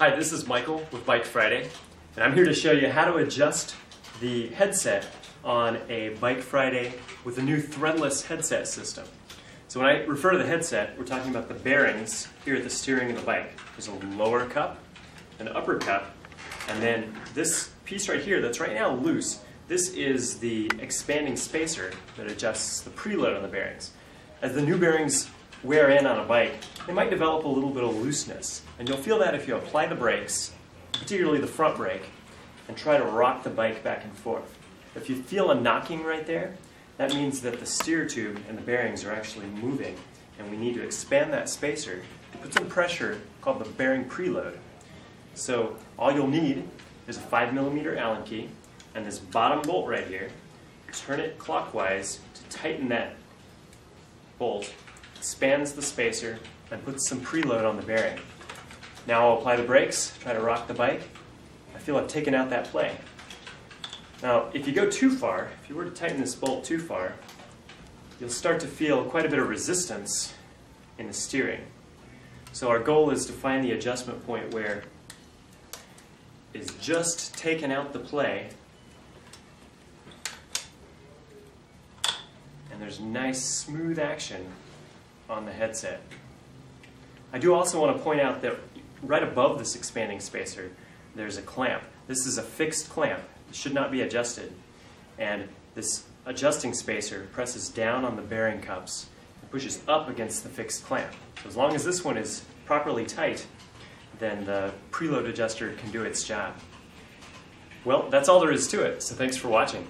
Hi, this is Michael with Bike Friday, and I'm here to show you how to adjust the headset on a Bike Friday with a new threadless headset system. So when I refer to the headset, we're talking about the bearings here at the steering of the bike. There's a lower cup, an upper cup, and then this piece right here that's right now loose, this is the expanding spacer that adjusts the preload on the bearings. As the new bearings wear in on a bike, they might develop a little bit of looseness. And you'll feel that if you apply the brakes, particularly the front brake, and try to rock the bike back and forth. If you feel a knocking right there, that means that the steer tube and the bearings are actually moving, and we need to expand that spacer to put some pressure called the bearing preload. So all you'll need is a 5 millimeter Allen key and this bottom bolt right here. Turn it clockwise to tighten that bolt expands the spacer, and puts some preload on the bearing. Now I'll apply the brakes, try to rock the bike. I feel I've taken out that play. Now, if you go too far, if you were to tighten this bolt too far, you'll start to feel quite a bit of resistance in the steering. So our goal is to find the adjustment point where is just taken out the play and there's nice smooth action on the headset. I do also want to point out that right above this expanding spacer, there's a clamp. This is a fixed clamp. It should not be adjusted. And this adjusting spacer presses down on the bearing cups and pushes up against the fixed clamp. So as long as this one is properly tight, then the preload adjuster can do its job. Well, that's all there is to it, so thanks for watching.